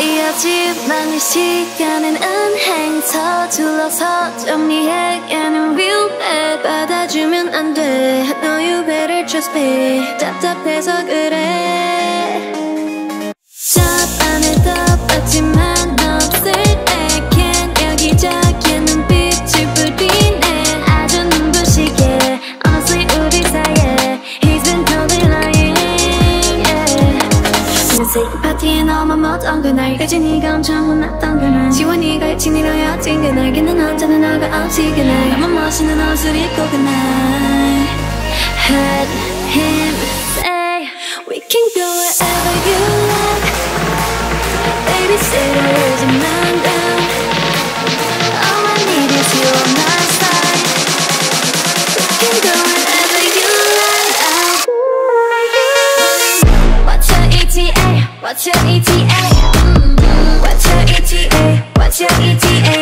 이어지만 이 시간은 은행 서둘러서 정리해야는 위험해 받아주면 안돼 No you better trust me 답답해서 그래 파티에 너만 못한 그날 네가 엄청 혼났던 그날. 네가 일찍 내려였진 그날. 걔는 언제나 너가 없이 그날. 나만 멋있는 옷을 입고 그날. Heard him say We can go wherever you like. Baby say What's your ETA? Mm -hmm. What's your ETA? What's your ETA?